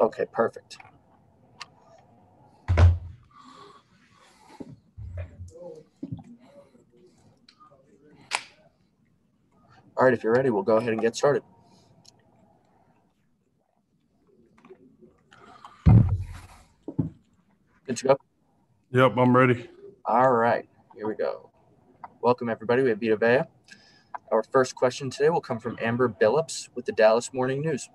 Okay, perfect. All right, if you're ready, we'll go ahead and get started. Good to go? Yep, I'm ready. All right, here we go. Welcome, everybody. We have Vita Vea. Our first question today will come from Amber Billups with the Dallas Morning News.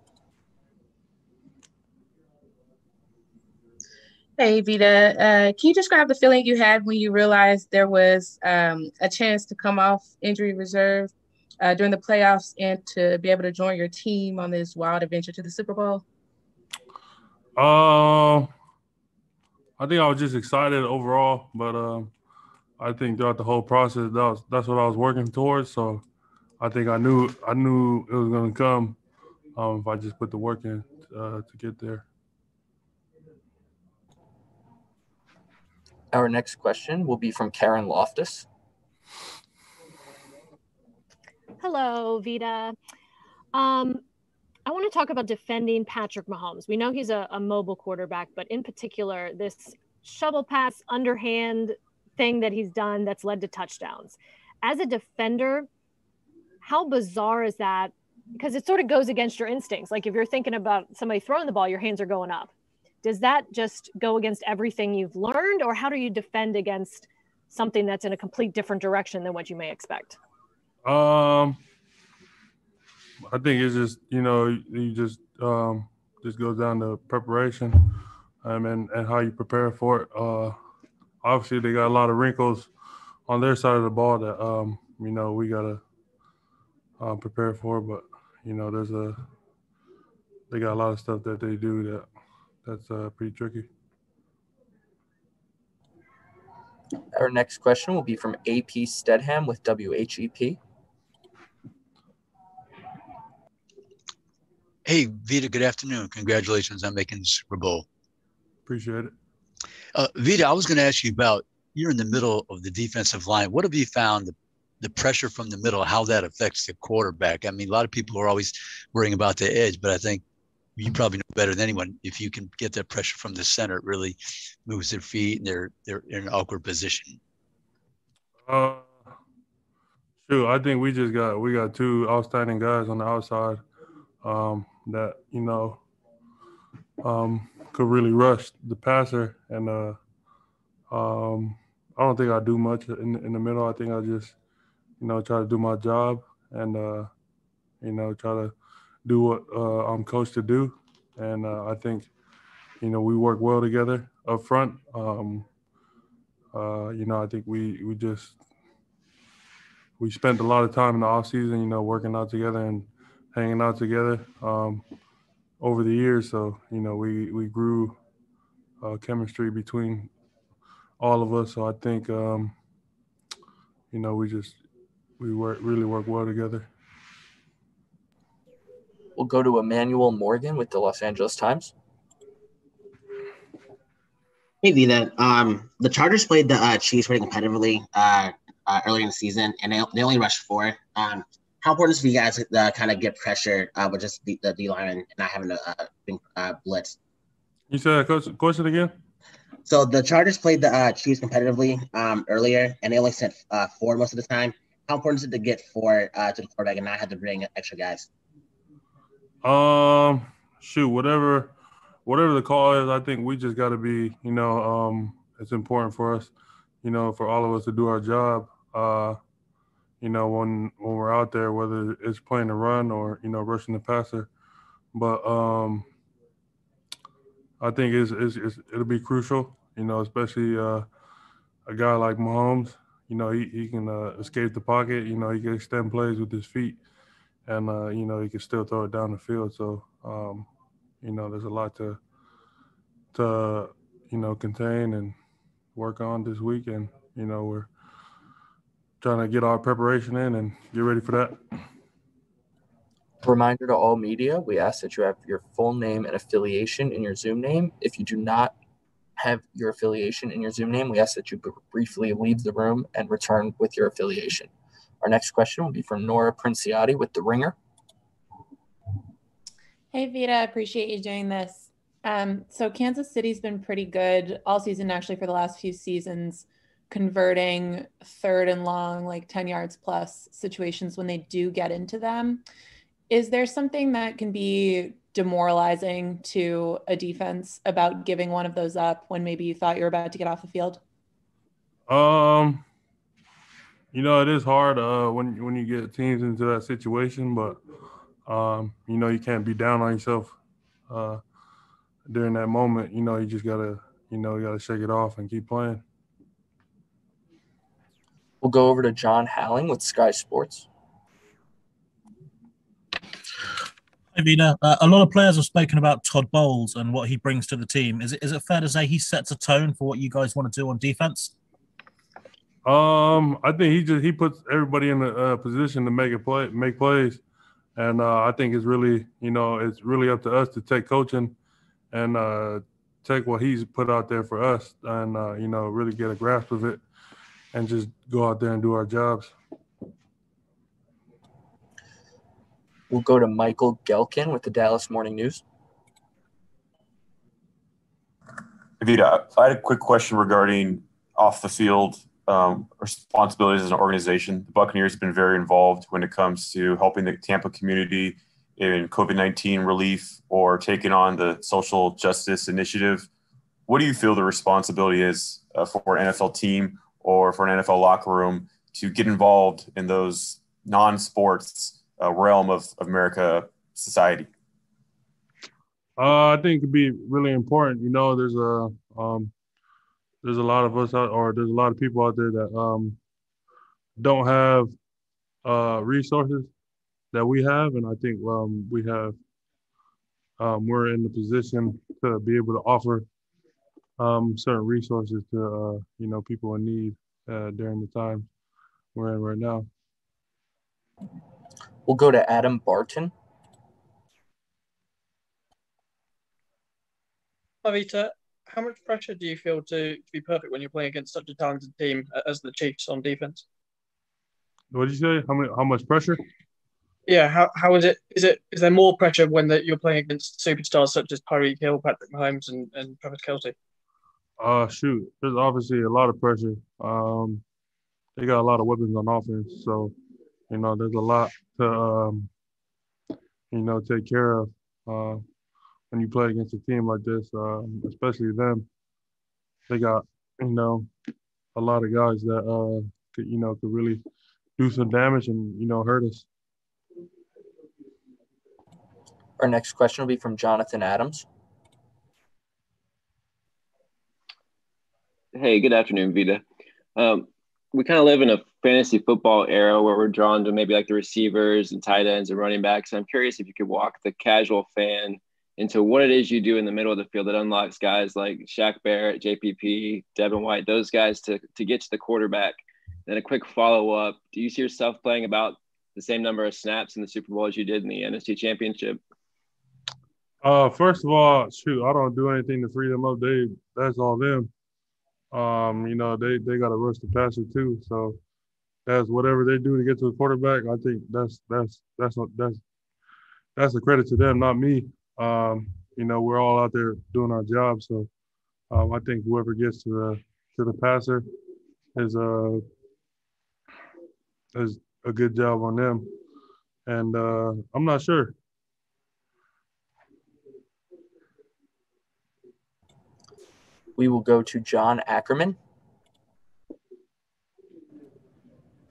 Hey, Vita. Uh, can you describe the feeling you had when you realized there was um, a chance to come off injury reserve uh, during the playoffs and to be able to join your team on this wild adventure to the Super Bowl? Um, I think I was just excited overall, but um, I think throughout the whole process, that was that's what I was working towards. So I think I knew I knew it was going to come um, if I just put the work in uh, to get there. Our next question will be from Karen Loftus. Hello, Vita. Um, I want to talk about defending Patrick Mahomes. We know he's a, a mobile quarterback, but in particular, this shovel pass underhand thing that he's done that's led to touchdowns. As a defender, how bizarre is that? Because it sort of goes against your instincts. Like if you're thinking about somebody throwing the ball, your hands are going up does that just go against everything you've learned or how do you defend against something that's in a complete different direction than what you may expect? Um i think it's just you know you just um just goes down to preparation um, and and how you prepare for it. Uh obviously they got a lot of wrinkles on their side of the ball that um you know we gotta uh, prepare for but you know there's a they got a lot of stuff that they do that that's uh, pretty tricky. Our next question will be from AP Stedham with WHEP. Hey, Vita, good afternoon. Congratulations on making the Super Bowl. Appreciate it. Uh, Vita, I was going to ask you about you're in the middle of the defensive line. What have you found the, the pressure from the middle, how that affects the quarterback? I mean, a lot of people are always worrying about the edge, but I think you probably know better than anyone. If you can get that pressure from the center, it really moves their feet and they're they're in an awkward position. Uh, shoot, I think we just got we got two outstanding guys on the outside um, that you know um, could really rush the passer, and uh, um, I don't think I do much in in the middle. I think I just you know try to do my job and uh, you know try to do what uh, I'm coached to do, and uh, I think you know we work well together up front. Um, uh, you know, I think we we just we spent a lot of time in the off season, you know, working out together and hanging out together um, over the years. So you know, we we grew uh, chemistry between all of us. So I think um, you know we just we work really work well together. We'll go to Emmanuel Morgan with the Los Angeles Times. Hey, Vita. Um, the Chargers played the uh, Chiefs pretty competitively uh, uh, earlier in the season, and they, they only rushed four. Um, how important is it for you guys to uh, kind of get pressure uh, with just the, the D line and not having a uh, uh, blitz? You said that question again? So the Chargers played the uh, Chiefs competitively um, earlier, and they only sent uh, four most of the time. How important is it to get four uh, to the quarterback and not have to bring extra guys? Um, shoot, whatever, whatever the call is, I think we just got to be, you know, um, it's important for us, you know, for all of us to do our job. Uh, you know, when when we're out there, whether it's playing the run or you know rushing the passer, but um, I think it's, it's, it's it'll be crucial, you know, especially uh, a guy like Mahomes. You know, he, he can uh, escape the pocket. You know, he can extend plays with his feet and uh, you know he can still throw it down the field. So um, you know, there's a lot to to you know contain and work on this week, and you know we're trying to get our preparation in and get ready for that. Reminder to all media, we ask that you have your full name and affiliation in your Zoom name. If you do not have your affiliation in your Zoom name, we ask that you briefly leave the room and return with your affiliation. Our next question will be from Nora Princiotti with The Ringer. Hey, Vita, appreciate you doing this. Um, so Kansas City's been pretty good all season, actually, for the last few seasons, converting third and long, like 10 yards plus situations when they do get into them. Is there something that can be demoralizing to a defense about giving one of those up when maybe you thought you were about to get off the field? Um, you know, it is hard uh, when when you get teams into that situation, but um, you know, you can't be down on yourself uh, during that moment. You know, you just gotta, you know, you gotta shake it off and keep playing. We'll go over to John Halling with Sky Sports. Hey, Vita. Uh, a lot of players have spoken about Todd Bowles and what he brings to the team. Is it is it fair to say he sets a tone for what you guys want to do on defense? Um, I think he just he puts everybody in a uh, position to make a play, make plays, and uh, I think it's really you know it's really up to us to take coaching and uh, take what he's put out there for us, and uh, you know really get a grasp of it, and just go out there and do our jobs. We'll go to Michael Gehlken with the Dallas Morning News. Vita, I had a quick question regarding off the field um, responsibilities as an organization. The Buccaneers have been very involved when it comes to helping the Tampa community in COVID 19 relief or taking on the social justice initiative. What do you feel the responsibility is uh, for an NFL team or for an NFL locker room to get involved in those non sports uh, realm of, of America society? Uh, I think it'd be really important. You know, there's a um, there's a lot of us out, or there's a lot of people out there that um, don't have uh, resources that we have, and I think um, we have. Um, we're in the position to be able to offer um, certain resources to uh, you know people in need uh, during the time we're in right now. We'll go to Adam Barton. Avita, how much pressure do you feel to, to be perfect when you're playing against such a talented team as the Chiefs on defense? What did you say? How many? How much pressure? Yeah. How, how is it? Is it is there more pressure when the, you're playing against superstars such as Tyreek Hill, Patrick Mahomes, and, and Travis Kelce? Uh, shoot. There's obviously a lot of pressure. Um, they got a lot of weapons on offense, so you know there's a lot to um, you know take care of. Uh, when you play against a team like this, uh, especially them, they got you know a lot of guys that uh, could you know could really do some damage and you know hurt us. Our next question will be from Jonathan Adams. Hey, good afternoon, Vita. Um, we kind of live in a fantasy football era where we're drawn to maybe like the receivers and tight ends and running backs. I'm curious if you could walk the casual fan into what it is you do in the middle of the field that unlocks guys like Shaq Barrett, JPP, Devin White, those guys to, to get to the quarterback. Then a quick follow up. Do you see yourself playing about the same number of snaps in the Super Bowl as you did in the NFC Championship? Uh, first of all, shoot, I don't do anything to free them up. They that's all them. Um, you know, they they got to rush the passer too. So that's whatever they do to get to the quarterback. I think that's that's that's that's that's a credit to them, not me. Um, you know, we're all out there doing our job. So um, I think whoever gets to the to the passer is a is a good job on them. And uh, I'm not sure. We will go to John Ackerman.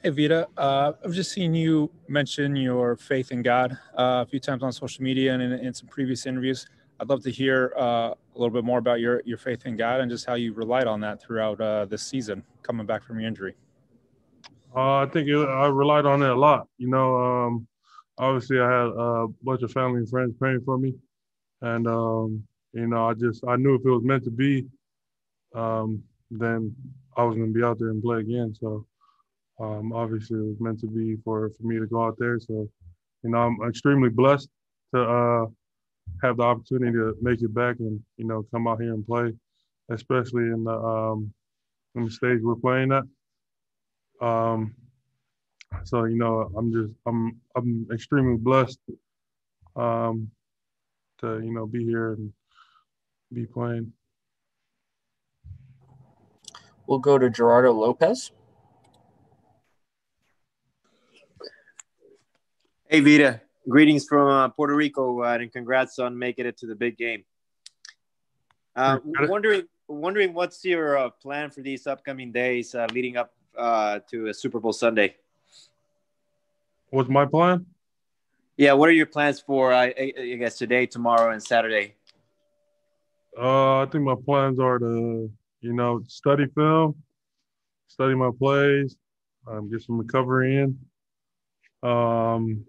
Hey, Vita. Uh, I've just seen you mention your faith in God uh, a few times on social media and in, in some previous interviews. I'd love to hear uh, a little bit more about your, your faith in God and just how you relied on that throughout uh, this season, coming back from your injury. Uh, I think it, I relied on it a lot. You know, um, obviously I had a bunch of family and friends praying for me, and um, you know, I just I knew if it was meant to be, um, then I was going to be out there and play again. So um, obviously, it was meant to be for for me to go out there. So you know, I'm extremely blessed to uh, have the opportunity to make it back and you know come out here and play, especially in the um, in the stage we're playing at. Um, so you know, I'm just I'm I'm extremely blessed um, to you know be here and be playing. We'll go to Gerardo Lopez. Hey Vita, greetings from uh, Puerto Rico, uh, and congrats on making it to the big game. Uh, wondering, wondering what's your uh, plan for these upcoming days uh, leading up uh, to a Super Bowl Sunday? What's my plan? Yeah, what are your plans for I, I guess today, tomorrow, and Saturday? Uh, I think my plans are to, you know, study film, study my plays, um, get some recovery in, um,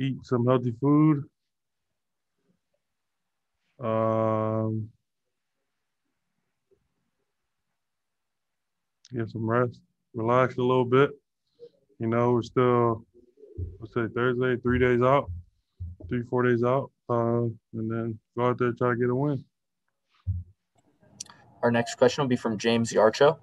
eat some healthy food, um, get some rest, relax a little bit. You know, we're still, let's say Thursday, three days out, three, four days out, uh, and then go out there try to get a win. Our next question will be from James Yarcho.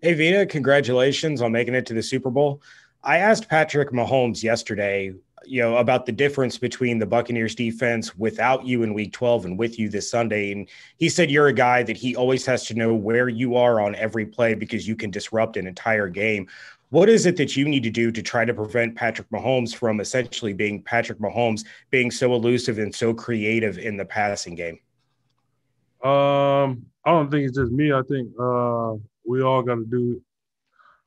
Hey, Vita, congratulations on making it to the Super Bowl. I asked Patrick Mahomes yesterday, you know, about the difference between the Buccaneers defense without you in week 12 and with you this Sunday. And he said you're a guy that he always has to know where you are on every play because you can disrupt an entire game. What is it that you need to do to try to prevent Patrick Mahomes from essentially being Patrick Mahomes, being so elusive and so creative in the passing game? Um, I don't think it's just me. I think uh, we all got to do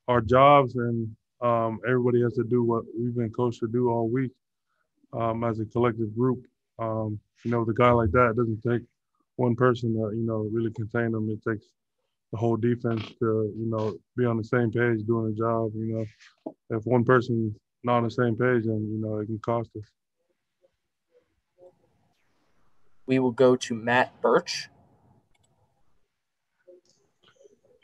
our jobs, and um, everybody has to do what we've been coached to do all week um, as a collective group. Um, you know, the guy like that, it doesn't take one person to you know really contain them. It takes the whole defense to you know be on the same page doing a job. You know, if one person's not on the same page, then you know it can cost us. We will go to Matt Birch.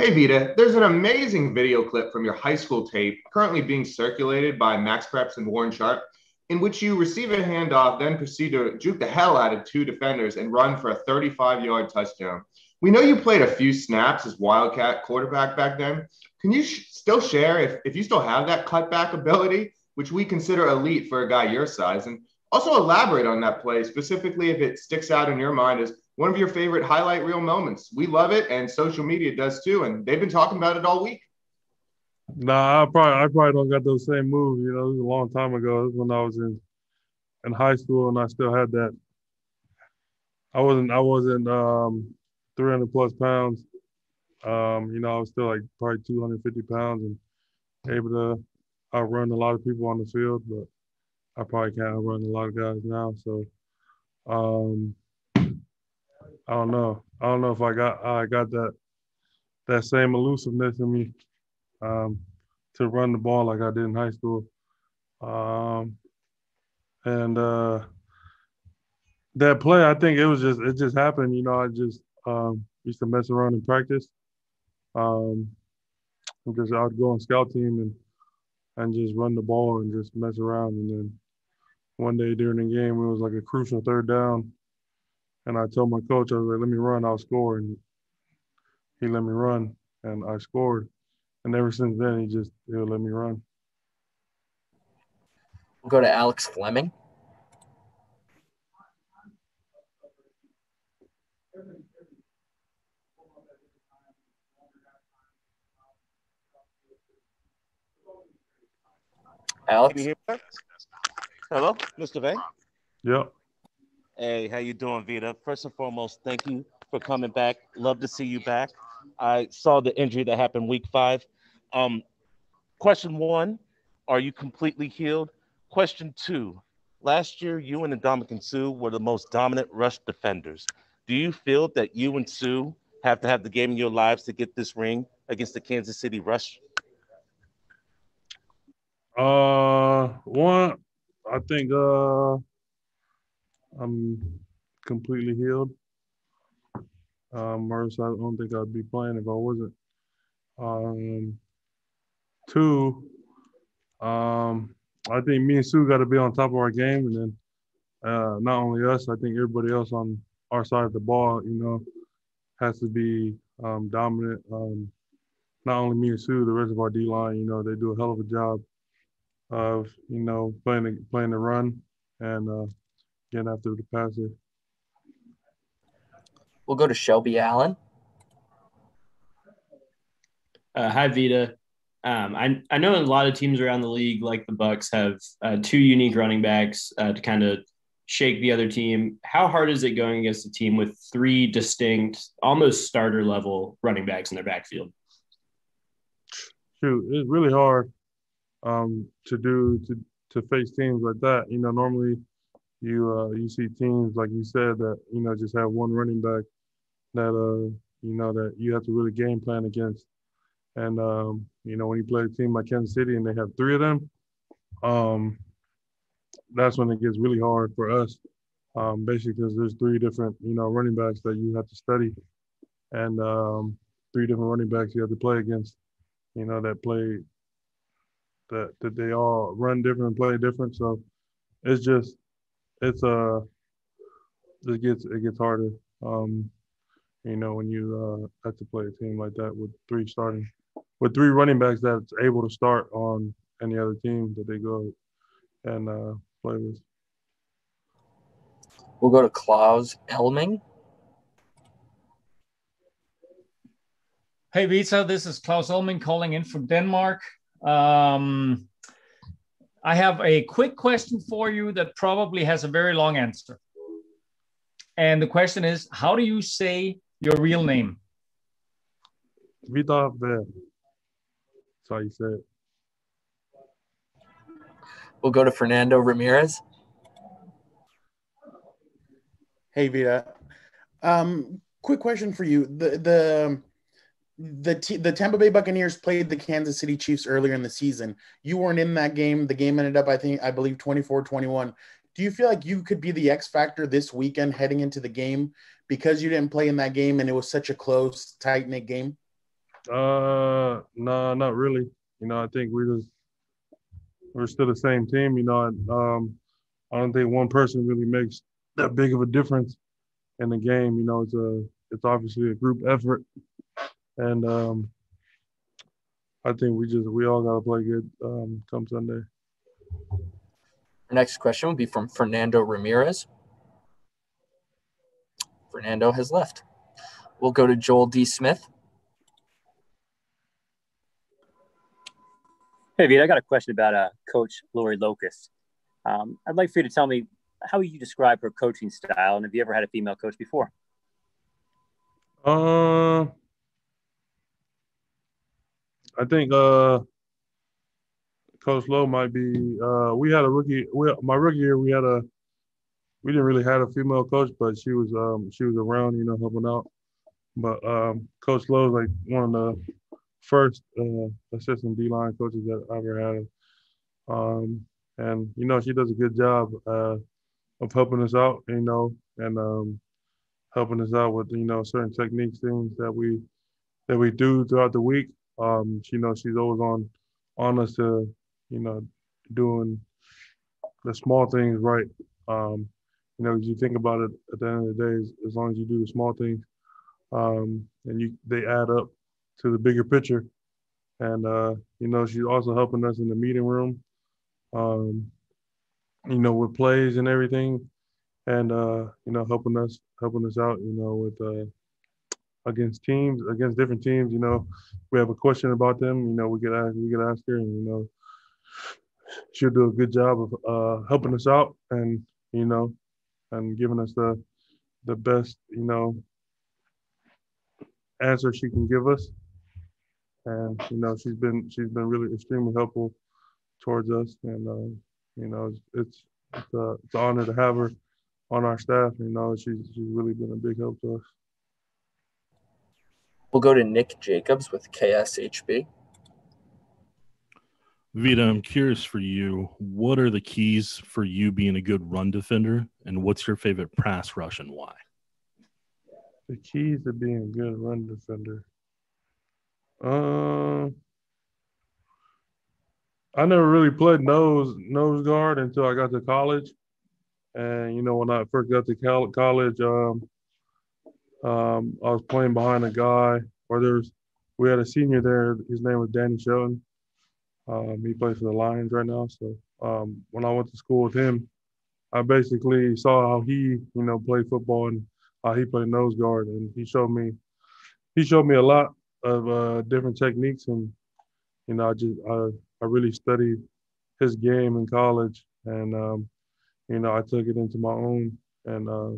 Hey Vita, there's an amazing video clip from your high school tape currently being circulated by MaxPreps and Warren Sharp, in which you receive a handoff, then proceed to juke the hell out of two defenders and run for a 35 yard touchdown. We know you played a few snaps as Wildcat quarterback back then. Can you sh- still share if, if you still have that cutback ability, which we consider elite for a guy your size? And also elaborate on that play, specifically if it sticks out in your mind as one of your favorite highlight reel moments. We love it, and social media does too, and they've been talking about it all week. Nah, I probably I probably don't got those same moves. You know, it was a long time ago. when I was in in high school, and I still had that. I wasn't I wasn't um, 300 plus pounds. Um, you know, I was still like probably 250 pounds and able to outrun a lot of people on the field, but I probably can't outrun a lot of guys now. So, um, I don't know. I don't know if I got I got that that same elusiveness in me um, to run the ball like I did in high school. Um, and uh, that play, I think it was just it just happened. You know, I just um, used to mess around in practice. Because I'd go on scout team and and just run the ball and just mess around. And then one day during the game, it was like a crucial third down. And I told my coach, I was like, let me run, I'll score. And he let me run and I scored. And ever since then, he just, he'll let me run. We'll go to Alex Fleming. Alex? Hello, Mr. Vea. Yep. Hey, how you doing, Vita? First and foremost, thank you for coming back. Love to see you back. I saw the injury that happened week five. Um, question one, are you completely healed? Question two, last year you and the Ndamukong Suh were the most dominant rush defenders. Do you feel that you and Suh have to have the game in your lives to get this ring against the Kansas City Rush? Uh, one, I think uh I'm completely healed. Um, or else I don't think I'd be playing if I wasn't. Um, two, um, I think me and Suh got to be on top of our game, and then uh, not only us, I think everybody else on our side of the ball, you know, has to be um, dominant. Um, not only me and Suh, the rest of our D line, you know, they do a hell of a job of, you know, playing the, playing the run and uh, getting after the passer. We'll go to Shelby Allen. Uh, hi, Vita. Um, I I know a lot of teams around the league, like the Bucs, have uh, two unique running backs uh, to kind of shake the other team. How hard is it going against a team with three distinct, almost starter level running backs in their backfield? Shoot, it's really hard um, to do to to face teams like that. You know, normally you uh, you see teams like you said that you know just have one running back that uh you know that you have to really game plan against. And um, you know, when you play a team like Kansas City and they have three of them, um, that's when it gets really hard for us. Um, basically, because there's three different, you know, running backs that you have to study, and um, three different running backs you have to play against. You know, that play that that they all run different, play different. So it's just it's uh it gets it gets harder. Um, you know, when you uh, have to play a team like that with three starting with three running backs that's able to start on any other team that they go and uh, play with. We'll go to Klaus Elming. Hey, Vita, this is Klaus Elming calling in from Denmark. Um, I have a quick question for you that probably has a very long answer. And the question is, how do you say your real name? Vidar Ver. That's how you say. We'll go to Fernando Ramirez. Hey Vita. Um, quick question for you. The the the T- the Tampa Bay Buccaneers played the Kansas City Chiefs earlier in the season. You weren't in that game. The game ended up I think I believe 24-21. Do you feel like you could be the X factor this weekend heading into the game because you didn't play in that game and it was such a close, tight knit game? Uh, no, not really. You know, I think we just we're still the same team. You know, um, I don't think one person really makes that big of a difference in the game. You know, it's a it's obviously a group effort, and um, I think we just we all got to play good um, come Sunday. Our next question will be from Fernando Ramirez. Fernando has left. We'll go to Joel D. Smith. Hey, Vita, I got a question about uh, Coach Lori Locust. Um, I'd like for you to tell me how you describe her coaching style, and have you ever had a female coach before? Uh, I think uh, Coach Lowe might be. Uh, we had a rookie. We, my rookie year, we had a. We didn't really have a female coach, but she was um, she was around, you know, helping out. But um, Coach Lowe is like one of the first uh, assistant D line coaches that I ever had. Um, and you know, she does a good job uh, of helping us out, you know, and um, helping us out with you know certain techniques, things that we that we do throughout the week. Um, she you know she's always on on us to you know doing the small things right. Um, you know, you think about it, at the end of the day, as, as long as you do the small things, um, and you they add up to the bigger picture. And uh, you know, she's also helping us in the meeting room, um, you know, with plays and everything, and uh, you know, helping us helping us out, you know, with uh, against teams, against different teams. You know, we have a question about them. You know, we could ask we could ask her, and you know, she'll do a good job of uh, helping us out, and you know, and giving us the the best, you know, answer she can give us and you know she's been she's been really extremely helpful towards us and uh, you know it's it's it's, uh, it's, an honor to have her on our staff you know she's she's really been a big help to us we'll go to nick jacobs with kshb Vita, I'm curious for you. What are the keys for you being a good run defender, and what's your favorite pass rush and why? The keys to being a good run defender. Uh, I never really played nose nose guard until I got to college, and you know when I first got to college, um, um, I was playing behind a guy, or there's we had a senior there. His name was Danny Shelton um, he plays for the Lions right now. So um, when I went to school with him, I basically saw how he, you know, played football and how he played nose guard, and he showed me, he showed me a lot of uh, different techniques, and you know, I just I, I really studied his game in college, and um, you know, I took it into my own, and uh,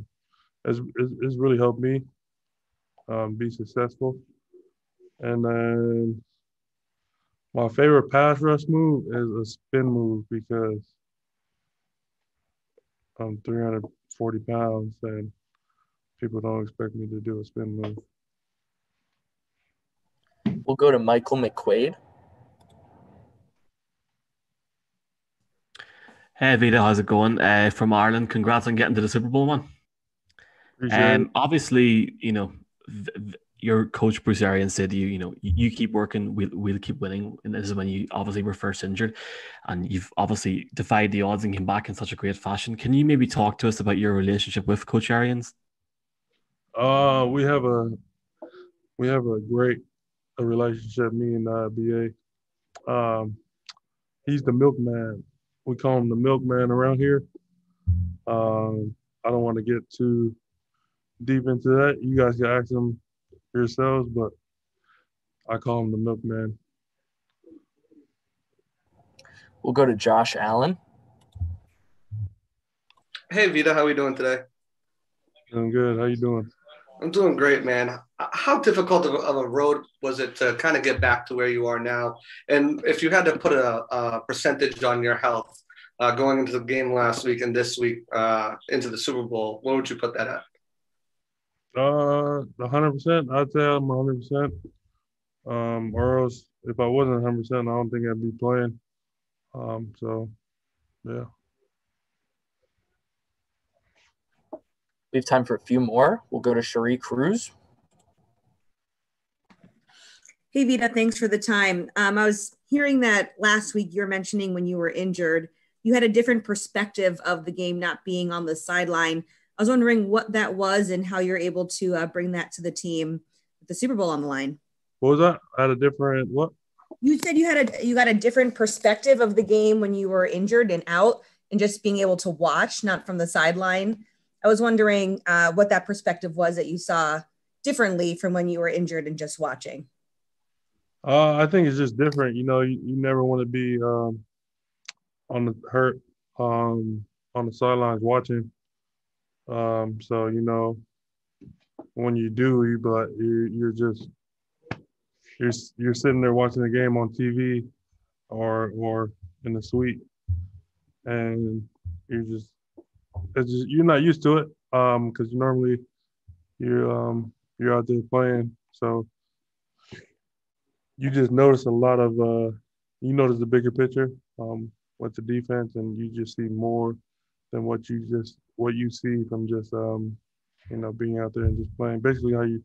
it's, it's, it's really helped me um, be successful. And then my favorite pass rush move is a spin move because I'm 340 pounds and people don't expect me to do a spin move. We'll go to Michael McQuaid. Hey Vita, how's it going? Uh, from Ireland, congrats on getting to the Super Bowl one. Um, obviously, you know, your coach Bruce Arians said to you, you know, you keep working, we'll, we'll keep winning. And this is when you obviously were first injured and you've obviously defied the odds and came back in such a great fashion. Can you maybe talk to us about your relationship with Coach Arians? Uh, we have a we have a great a relationship, me and uh, BA. Um, he's the milkman. We call him the milkman around here. Um, I don't want to get too deep into that. You guys can ask him yourselves, but I call him the milkman. We'll go to Josh Allen. Hey Vita, how are we doing today? Doing good. How you doing? I'm doing great, man. How difficult of a road was it to kind of get back to where you are now? And if you had to put a, a percentage on your health uh, going into the game last week and this week uh, into the Super Bowl, what would you put that at? Uh, hundred percent. I'd say I'm hundred percent. Um, or else if I wasn't hundred percent, I don't think I'd be playing. Um, so yeah. We have time for a few more. We'll go to Cherie Cruz. Hey Vita, thanks for the time. Um, I was hearing that last week you're mentioning when you were injured, you had a different perspective of the game not being on the sideline. I was wondering what that was and how you're able to uh, bring that to the team with the Super Bowl on the line. What was that? I had a different what? You said you had a you got a different perspective of the game when you were injured and out, and just being able to watch, not from the sideline. I was wondering uh, what that perspective was that you saw differently from when you were injured and just watching. Uh, I think it's just different. You know, you, you never want to be um, on the hurt um, on the sidelines watching. Um, so you know, when you do, you but you you're just you're you're sitting there watching the game on TV or or in the suite, and you're just it's just you're not used to it um because normally you're um you're out there playing. So you just notice a lot of uh you notice the bigger picture um with the defense and you just see more than what you just what you see from just um, you know being out there and just playing. Basically, how you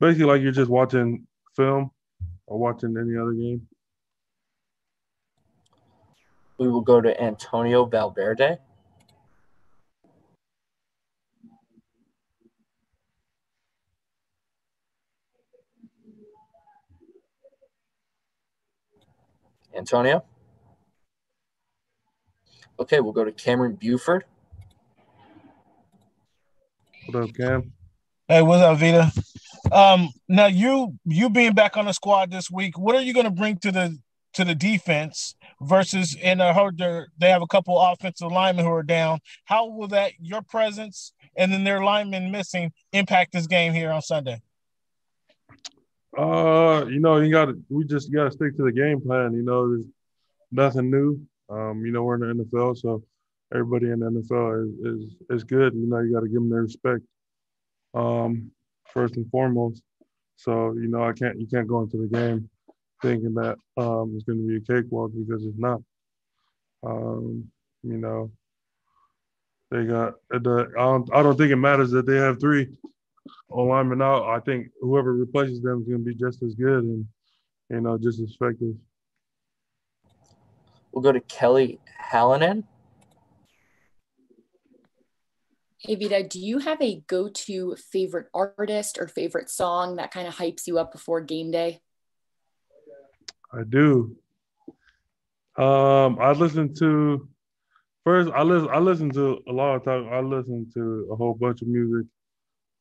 basically like you're just watching film or watching any other game. We will go to Antonio Valverde. Antonio? Okay, we'll go to Cameron Buford. What up, Cam? Hey, what's up, Vita? Um, now you you being back on the squad this week, what are you going to bring to the to the defense versus in a heard they have a couple offensive linemen who are down. How will that your presence and then their linemen missing impact this game here on Sunday? Uh, you know, you got to we just got to stick to the game plan. You know, there's nothing new. Um, you know, we're in the NFL, so everybody in the NFL is is, is good. You know, you got to give them their respect um, first and foremost. So you know, I can't you can't go into the game thinking that um, it's going to be a cakewalk because it's not. Um, you know, they got the. I don't. I don't think it matters that they have three linemen out. I think whoever replaces them is going to be just as good and you know just as effective. We'll go to Kelly Hallinan. Hey Vita, do you have a go-to favorite artist or favorite song that kind of hypes you up before game day? I do. Um, I listen to first. I listen. I listen to a lot of times. I listen to a whole bunch of music.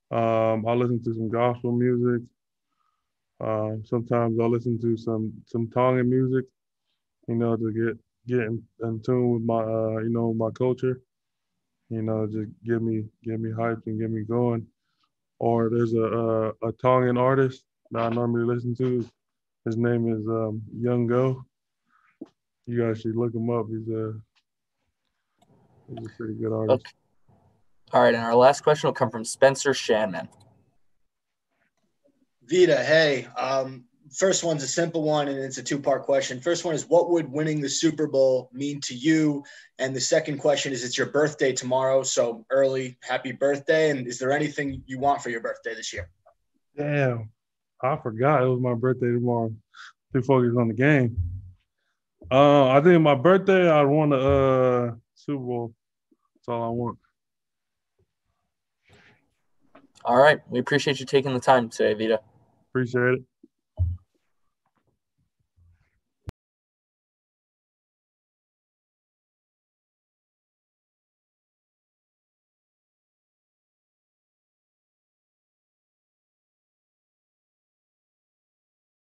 Um, I listen to some gospel music. Um, sometimes I listen to some some Tongan music. You know, to get get in, in tune with my uh, you know my culture. You know, just get me get me hyped and get me going. Or there's a a, a Tongan artist that I normally listen to. His name is um, Young Go. You guys should look him up. He's a he's a pretty good artist. Okay. All right, and our last question will come from Spencer Shanman. Vita, hey. Um, first one's a simple one, and it's a two-part question. First one is, what would winning the Super Bowl mean to you? And the second question is, it's your birthday tomorrow, so early happy birthday. And is there anything you want for your birthday this year? Damn. I forgot it was my birthday tomorrow. Too focused on the game. Uh, I think my birthday, I want a uh, Super Bowl. That's all I want. All right. We appreciate you taking the time today, Vita. Appreciate it.